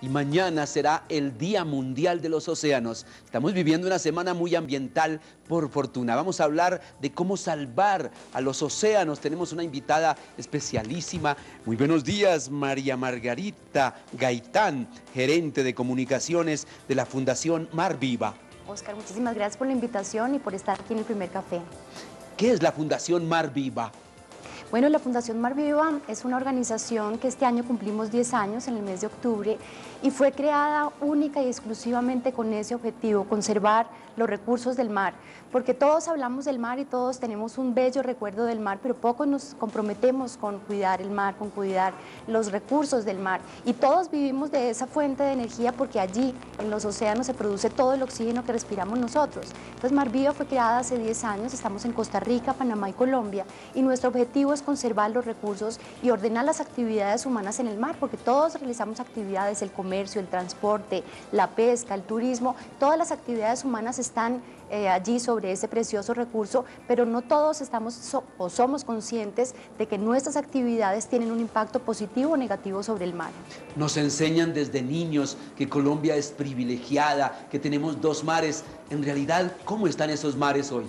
y mañana será el Día Mundial de los Océanos. Estamos viviendo una semana muy ambiental por fortuna. Vamos a hablar de cómo salvar a los océanos. Tenemos una invitada especialísima. Muy buenos días, María Margarita Gaitán, gerente de comunicaciones de la Fundación Mar Viva. Oscar, muchísimas gracias por la invitación y por estar aquí en el primer café. ¿Qué es la Fundación Mar Viva? Bueno, la Fundación Mar Viva es una organización que este año cumplimos 10 años en el mes de octubre y fue creada única y exclusivamente con ese objetivo, conservar los recursos del mar, porque todos hablamos del mar y todos tenemos un bello recuerdo del mar, pero poco nos comprometemos con cuidar el mar, con cuidar los recursos del mar y todos vivimos de esa fuente de energía porque allí en los océanos se produce todo el oxígeno que respiramos nosotros. Entonces Mar Viva fue creada hace 10 años, estamos en Costa Rica, Panamá y Colombia y nuestro objetivo es conservar los recursos y ordenar las actividades humanas en el mar, porque todos realizamos actividades, el comercio, el transporte, la pesca, el turismo, todas las actividades humanas están eh, allí sobre ese precioso recurso, pero no todos estamos o somos conscientes de que nuestras actividades tienen un impacto positivo o negativo sobre el mar. Nos enseñan desde niños que Colombia es privilegiada, que tenemos dos mares. En realidad, ¿cómo están esos mares hoy?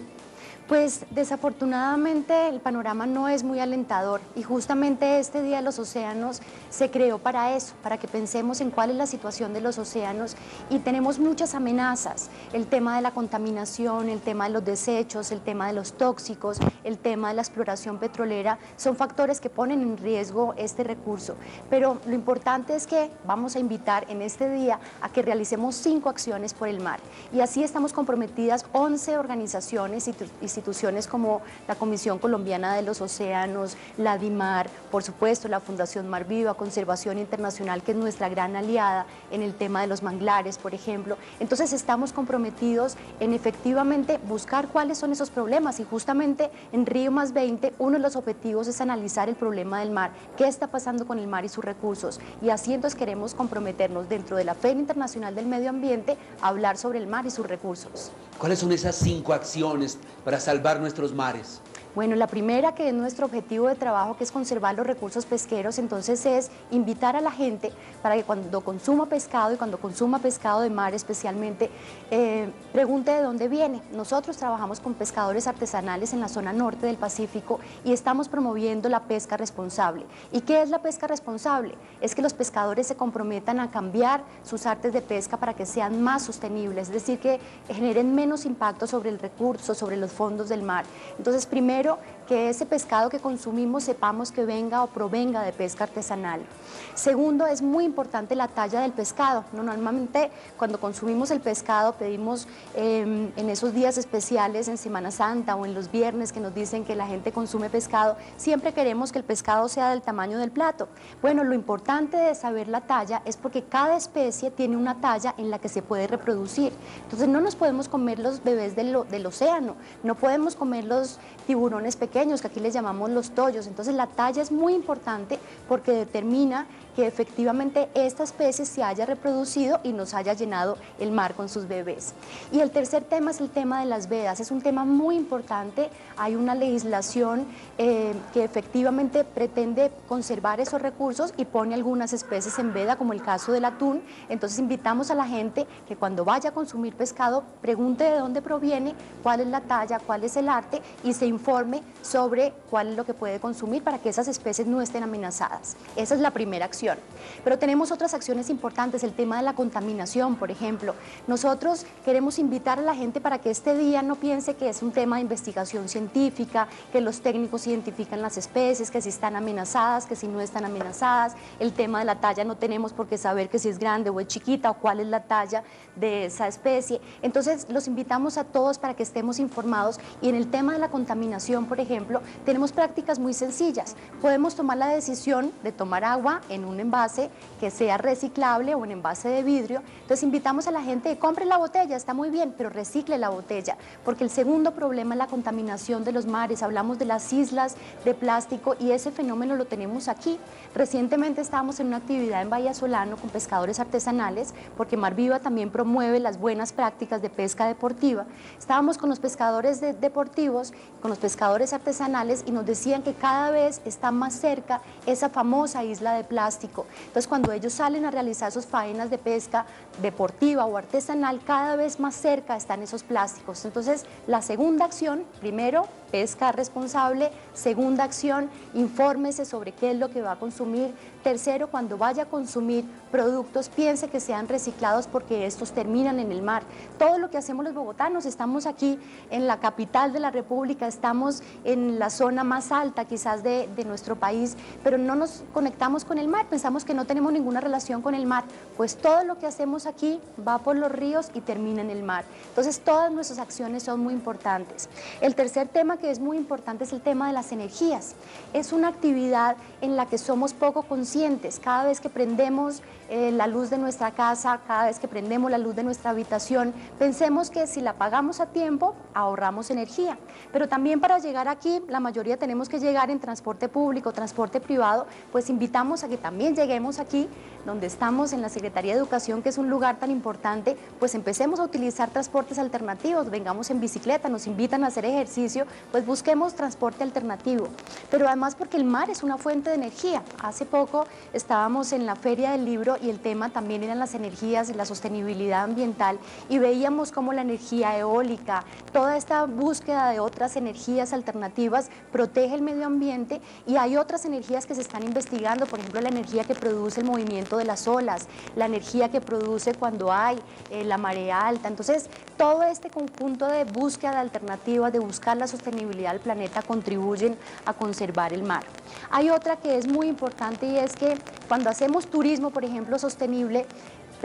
Pues desafortunadamente el panorama no es muy alentador y justamente este Día de los Océanos se creó para eso, para que pensemos en cuál es la situación de los océanos y tenemos muchas amenazas, el tema de la contaminación, el tema de los desechos, el tema de los tóxicos, el tema de la exploración petrolera, son factores que ponen en riesgo este recurso. Pero lo importante es que vamos a invitar en este día a que realicemos cinco acciones por el mar y así estamos comprometidas 11 organizaciones y instituciones como la Comisión Colombiana de los Océanos, la DIMAR, por supuesto la Fundación Mar Viva, Conservación Internacional, que es nuestra gran aliada en el tema de los manglares, por ejemplo. Entonces estamos comprometidos en efectivamente buscar cuáles son esos problemas y justamente en Río Más 20 uno de los objetivos es analizar el problema del mar, qué está pasando con el mar y sus recursos y así entonces queremos comprometernos dentro de la Feria Internacional del Medio Ambiente a hablar sobre el mar y sus recursos. ¿Cuáles son esas cinco acciones para salvar nuestros mares? Bueno, la primera que es nuestro objetivo de trabajo, que es conservar los recursos pesqueros, entonces es invitar a la gente para que cuando consuma pescado y cuando consuma pescado de mar especialmente, eh, pregunte de dónde viene. Nosotros trabajamos con pescadores artesanales en la zona norte del Pacífico y estamos promoviendo la pesca responsable. ¿Y qué es la pesca responsable? Es que los pescadores se comprometan a cambiar sus artes de pesca para que sean más sostenibles, es decir, que generen menos impacto sobre el recurso, sobre los fondos del mar. Entonces, primero, pero que ese pescado que consumimos sepamos que venga o provenga de pesca artesanal. Segundo, es muy importante la talla del pescado. Normalmente cuando consumimos el pescado pedimos em, en esos días especiales, en Semana Santa o en los viernes que nos dicen que la gente consume pescado, siempre queremos que el pescado sea del tamaño del plato. Bueno, lo importante de saber la talla es porque cada especie tiene una talla en la que se puede reproducir. Entonces no nos podemos comer los bebés del, del océano, no podemos comer los tiburones pequeños, que aquí les llamamos los tollos. Entonces la talla es muy importante porque determina que efectivamente esta especie se haya reproducido y nos haya llenado el mar con sus bebés. Y el tercer tema es el tema de las vedas. Es un tema muy importante. Hay una legislación eh, que efectivamente pretende conservar esos recursos y pone algunas especies en veda, como el caso del atún. Entonces invitamos a la gente que cuando vaya a consumir pescado pregunte de dónde proviene, cuál es la talla, cuál es el arte y se informe sobre cuál es lo que puede consumir para que esas especies no estén amenazadas. Esa es la primera acción. Pero tenemos otras acciones importantes, el tema de la contaminación, por ejemplo. Nosotros queremos invitar a la gente para que este día no piense que es un tema de investigación científica, que los técnicos identifican las especies, que si están amenazadas, que si no están amenazadas. El tema de la talla no tenemos por qué saber que si es grande o es chiquita o cuál es la talla de esa especie. Entonces los invitamos a todos para que estemos informados y en el tema de la contaminación por ejemplo, tenemos prácticas muy sencillas. Podemos tomar la decisión de tomar agua en un envase que sea reciclable o en envase de vidrio. Entonces invitamos a la gente compre la botella, está muy bien, pero recicle la botella, porque el segundo problema es la contaminación de los mares. Hablamos de las islas de plástico y ese fenómeno lo tenemos aquí. Recientemente estábamos en una actividad en Bahía Solano con pescadores artesanales, porque Mar Viva también promueve las buenas prácticas de pesca deportiva. Estábamos con los pescadores deportivos, con los pescadores artesanales y nos decían que cada vez está más cerca esa famosa isla de plástico Entonces, cuando ellos salen a realizar sus faenas de pesca deportiva o artesanal, cada vez más cerca están esos plásticos. Entonces, la segunda acción, primero, pesca responsable. Segunda acción, infórmese sobre qué es lo que va a consumir. Tercero, cuando vaya a consumir productos, piense que sean reciclados porque estos terminan en el mar. Todo lo que hacemos los bogotanos, estamos aquí en la capital de la República, estamos en la zona más alta quizás de, de nuestro país, pero no nos conectamos con el mar, pensamos que no tenemos ninguna relación con el mar, pues todo lo que hacemos aquí va por los ríos y termina en el mar. Entonces todas nuestras acciones son muy importantes. El tercer tema que es muy importante es el tema de las energías. Es una actividad en la que somos poco conscientes. Cada vez que prendemos eh, la luz de nuestra casa, cada vez que prendemos la luz de nuestra habitación, pensemos que si la pagamos a tiempo, ahorramos energía. Pero también para llegar aquí, la mayoría tenemos que llegar en transporte público, transporte privado, pues invitamos a que también lleguemos aquí, donde estamos en la Secretaría de Educación, que es un lugar tan importante, pues empecemos a utilizar transportes alternativos, vengamos en bicicleta, nos invitan a hacer ejercicio, pues busquemos transporte alternativo. Pero además porque el mar es una fuente de energía. Hace poco estábamos en la Feria del Libro y el tema también eran las energías y la sostenibilidad ambiental y veíamos cómo la energía eólica, toda esta búsqueda de otras energías alternativas protege el medio ambiente y hay otras energías que se están investigando, por ejemplo la energía que produce el movimiento de las olas, la energía que produce cuando hay eh, la marea alta. Entonces, todo este conjunto de búsqueda de alternativas, de buscar la sostenibilidad del planeta contribuyen a conservar el mar. Hay otra que es muy importante y es que cuando hacemos turismo, por ejemplo, sostenible,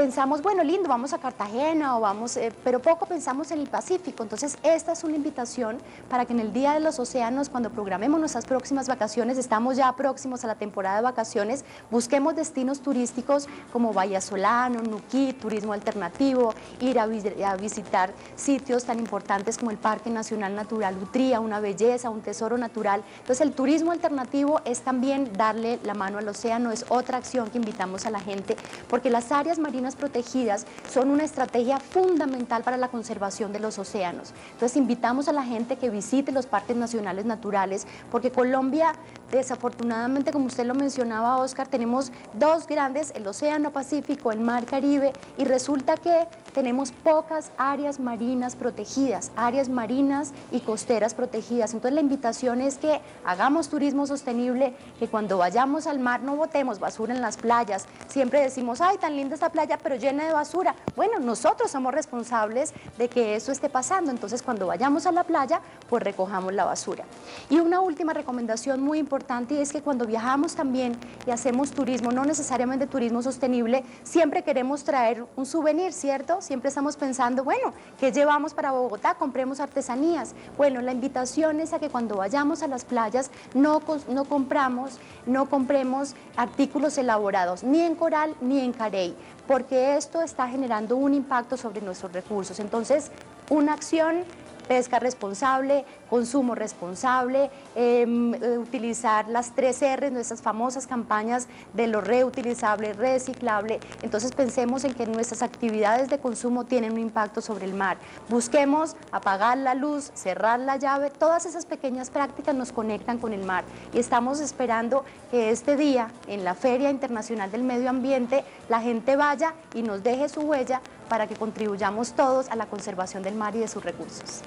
pensamos, bueno, lindo, vamos a Cartagena o vamos, eh, pero poco pensamos en el Pacífico. Entonces, esta es una invitación para que en el Día de los Océanos, cuando programemos nuestras próximas vacaciones, estamos ya próximos a la temporada de vacaciones, busquemos destinos turísticos como Solano, Nuquí, turismo alternativo, ir a, a, visitar sitios tan importantes como el Parque Nacional Natural Utría, una belleza, un tesoro natural. Entonces, el turismo alternativo es también darle la mano al océano, es otra acción que invitamos a la gente, porque las áreas marinas protegidas son una estrategia fundamental para la conservación de los océanos. Entonces invitamos a la gente que visite los parques nacionales naturales, porque Colombia, desafortunadamente, como usted lo mencionaba, Oscar, tenemos dos grandes, el Océano Pacífico, el Mar Caribe, y resulta que tenemos pocas áreas marinas protegidas, áreas marinas y costeras protegidas. Entonces la invitación es que hagamos turismo sostenible, que cuando vayamos al mar no botemos basura en las playas. Siempre decimos, ay, tan linda esta playa, pero llena de basura. Bueno, nosotros somos responsables de que eso esté pasando, entonces cuando vayamos a la playa, pues recojamos la basura. Y una última recomendación muy importante es que cuando viajamos también y hacemos turismo, no necesariamente turismo sostenible, siempre queremos traer un souvenir, ¿cierto? Siempre estamos pensando, bueno, ¿qué llevamos para Bogotá? Compremos artesanías. Bueno, la invitación es a que cuando vayamos a las playas no, no compramos, no compremos artículos elaborados ni en coral ni en carey porque esto está generando un impacto sobre nuestros recursos. Entonces, una acción pesca responsable, consumo responsable, em, eh, utilizar las tres R, nuestras famosas campañas de lo reutilizable, reciclable. Entonces pensemos en que nuestras actividades de consumo tienen un impacto sobre el mar. Busquemos apagar la luz, cerrar la llave, todas esas pequeñas prácticas nos conectan con el mar y estamos esperando que este día en la Feria Internacional del Medio Ambiente la gente vaya y nos deje su huella para que contribuyamos todos a la conservación del mar y de sus recursos.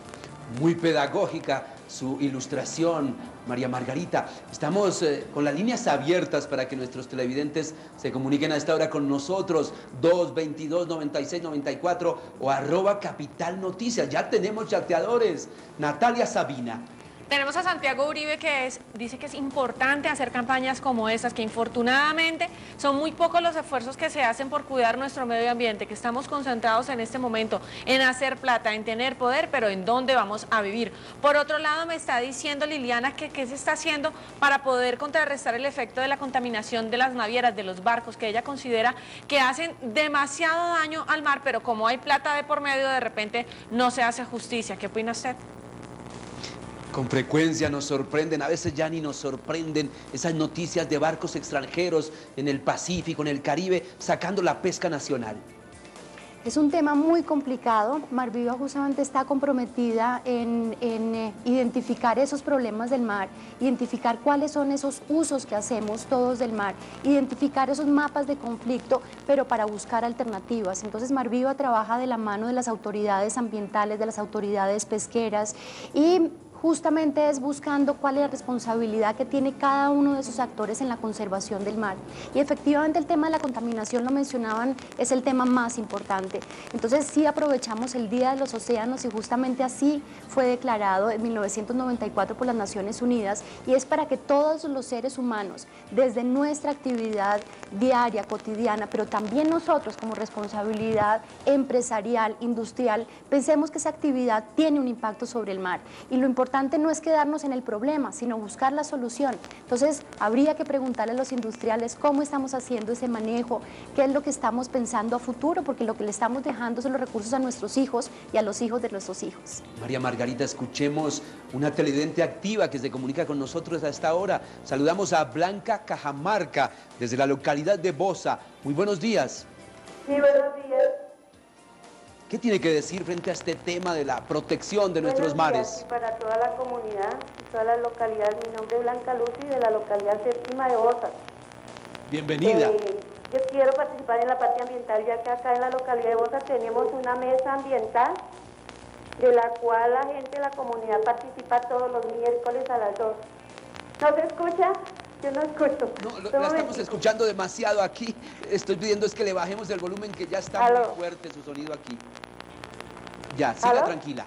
Muy pedagógica su ilustración, María Margarita. Estamos eh, con las líneas abiertas para que nuestros televidentes se comuniquen a esta hora con nosotros, 222 96 94 o arroba Capital. Ya tenemos chateadores. Natalia Sabina, tenemos a Santiago Uribe que dice que es importante hacer campañas como estas, que infortunadamente son muy pocos los esfuerzos que se hacen por cuidar nuestro medio ambiente, que estamos concentrados en este momento en hacer plata, en tener poder, pero en dónde vamos a vivir. Por otro lado, me está diciendo Liliana que qué se está haciendo para poder contrarrestar el efecto de la contaminación de las navieras, de los barcos, que ella considera que hacen demasiado daño al mar, pero como hay plata de por medio, de repente no se hace justicia. ¿Qué opina usted? Con frecuencia nos sorprenden, a veces ya ni nos sorprenden esas noticias de barcos extranjeros en el Pacífico, en el Caribe, sacando la pesca nacional. Es un tema muy complicado. Marviva justamente está comprometida en, eh, identificar esos problemas del mar, identificar cuáles son esos usos que hacemos todos del mar, identificar esos mapas de conflicto, pero para buscar alternativas. Entonces Marviva trabaja de la mano de las autoridades ambientales, de las autoridades pesqueras y justamente es buscando cuál es la responsabilidad que tiene cada uno de esos actores en la conservación del mar. Y efectivamente el tema de la contaminación, lo mencionaban, es el tema más importante. Entonces sí aprovechamos el Día de los Océanos y justamente así fue declarado en 1994 por las Naciones Unidas y es para que todos los seres humanos, desde nuestra actividad diaria, cotidiana, pero también nosotros como responsabilidad empresarial, industrial, pensemos que esa actividad tiene un impacto sobre el mar. Y lo importante no es quedarnos en el problema, sino buscar la solución. Entonces, habría que preguntarle a los industriales cómo estamos haciendo ese manejo, qué es lo que estamos pensando a futuro, porque lo que le estamos dejando son los recursos a nuestros hijos y a los hijos de nuestros hijos. María Margarita, escuchemos una televidente activa que se comunica con nosotros a esta hora. Saludamos a Blanca Cajamarca, desde la localidad de Bosa. Muy buenos días. Sí, buenos días. ¿Qué tiene que decir frente a este tema de la protección de nuestros mares? para toda la comunidad toda la localidad, mi nombre es Blanca Lucy de la localidad séptima de Bosa. Bienvenida. Eh, yo quiero participar en la parte ambiental, ya que acá en la localidad de Bosa tenemos una mesa ambiental de la cual la gente de la comunidad participa todos los miércoles a las 2. ¿No se escucha? Yo no escucho. No, la estamos escuchando demasiado aquí. Estoy pidiendo es que le bajemos el volumen que ya está muy fuerte su sonido aquí. Ya, siga tranquila.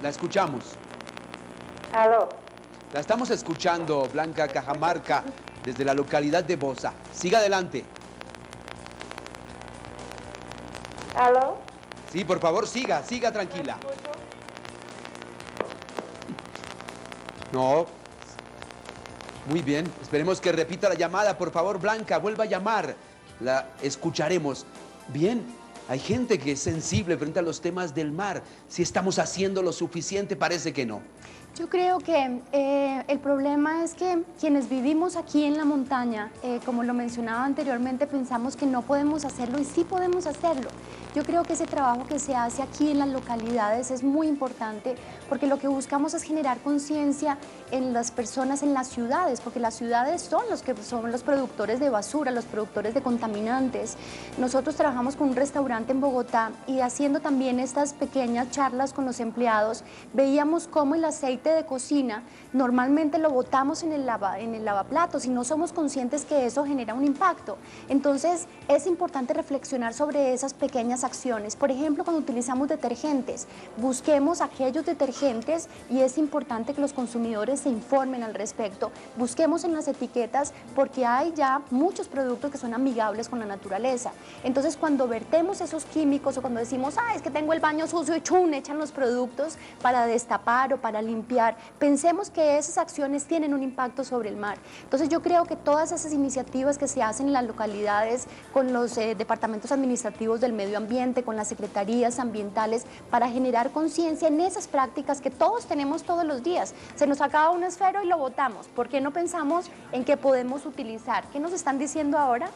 La escuchamos. Aló. La estamos escuchando, Blanca Cajamarca, desde la localidad de Bosa. Siga adelante. ¿Aló? Sí, por favor, siga, siga tranquila. No, muy bien, esperemos que repita la llamada, por favor, Blanca, vuelva a llamar. La escucharemos. Bien, hay gente que es sensible frente a los temas del mar. Si estamos haciendo lo suficiente, parece que no. Yo creo que eh, el problema es que quienes vivimos aquí en la montaña, eh, como lo mencionaba anteriormente, pensamos que no podemos hacerlo y sí podemos hacerlo. Yo creo que ese trabajo que se hace aquí en las localidades es muy importante porque lo que buscamos es generar conciencia en las personas en las ciudades, porque las ciudades son los que son los productores de basura, los productores de contaminantes. Nosotros trabajamos con un restaurante en Bogotá y haciendo también estas pequeñas charlas con los empleados, veíamos cómo el aceite de cocina normalmente lo botamos en el, lava, en el lavaplatos y no somos conscientes que eso genera un impacto. Entonces es importante reflexionar sobre esas pequeñas acciones. Por ejemplo, cuando utilizamos detergentes, busquemos aquellos detergentes y es importante que los consumidores se informen al respecto. Busquemos en las etiquetas porque hay ya muchos productos que son amigables con la naturaleza. Entonces, cuando vertemos esos químicos o cuando decimos, ah, es que tengo el baño sucio y chun, echan los productos para destapar o para limpiar, pensemos que esas acciones tienen un impacto sobre el mar. Entonces, yo creo que todas esas iniciativas que se hacen en las localidades con los eh, departamentos administrativos del medio ambiente, con las secretarías ambientales para generar conciencia en esas prácticas que todos tenemos todos los días. Se nos acaba un esfero y lo botamos. ¿Por qué no pensamos en qué podemos utilizar? ¿Qué nos están diciendo ahora?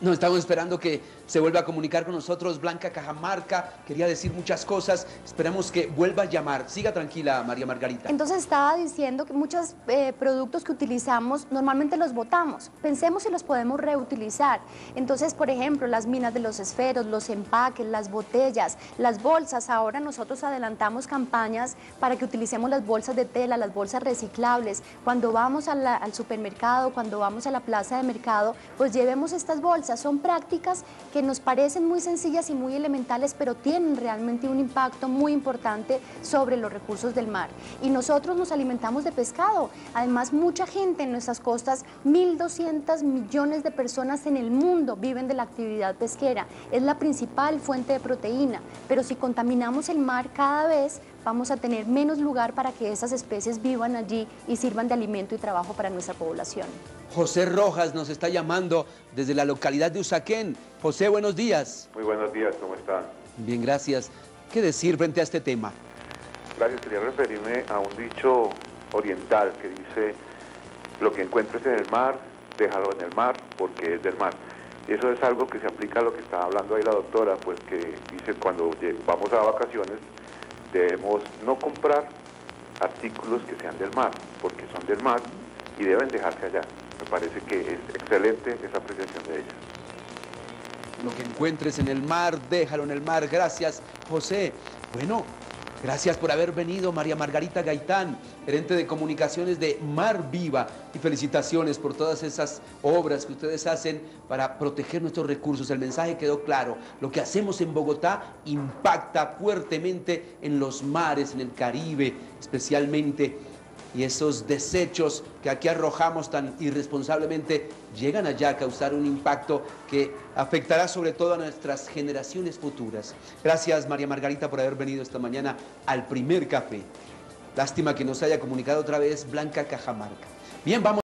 No, estamos esperando que se vuelva a comunicar con nosotros Blanca Cajamarca. Quería decir muchas cosas. Esperamos que vuelva a llamar. Siga tranquila, María Margarita. Entonces estaba diciendo que muchos eh, productos que utilizamos normalmente los botamos. Pensemos si los podemos reutilizar. Entonces, por ejemplo, las minas de los esferos, los empaques, las botellas, las bolsas. Ahora nosotros adelantamos campañas para que utilicemos las bolsas de tela, las bolsas reciclables. Cuando vamos al supermercado, cuando vamos a la plaza de mercado, pues llevemos estas bolsas son prácticas que nos parecen muy sencillas y muy elementales, pero tienen realmente un impacto muy importante sobre los recursos del mar. Y nosotros nos alimentamos de pescado. Además, mucha gente en nuestras costas, 1.200 millones de personas en el mundo viven de la actividad pesquera. Es la principal fuente de proteína, pero si contaminamos el mar cada vez, vamos a tener menos lugar para que esas especies vivan allí y sirvan de alimento y trabajo para nuestra población. José Rojas nos está llamando desde la localidad de Usaquén. José, buenos días. Muy buenos días, ¿cómo están? Bien, gracias. ¿Qué decir frente a este tema? Gracias, quería referirme a un dicho oriental que dice, lo que encuentres en el mar, déjalo en el mar porque es del mar. Eso es algo que se aplica a lo que estaba hablando ahí la doctora, pues que dice cuando vamos a vacaciones debemos no comprar artículos que sean del mar, porque son del mar y deben dejarse allá. Me parece que es excelente esa apreciación de ella. Lo que encuentres en el mar, déjalo en el mar. Gracias, José. Bueno, Gracias por haber venido, María Margarita Gaitán, gerente de comunicaciones de Mar Viva. Y felicitaciones por todas esas obras que ustedes hacen para proteger nuestros recursos. El mensaje quedó claro. Lo que hacemos en Bogotá impacta fuertemente en los mares, en el Caribe, especialmente y esos desechos que aquí arrojamos tan irresponsablemente llegan allá a causar un impacto que afectará sobre todo a nuestras generaciones futuras. Gracias María Margarita por haber venido esta mañana al primer café. Lástima que nos haya comunicado otra vez Blanca Cajamarca. Bien, vamos.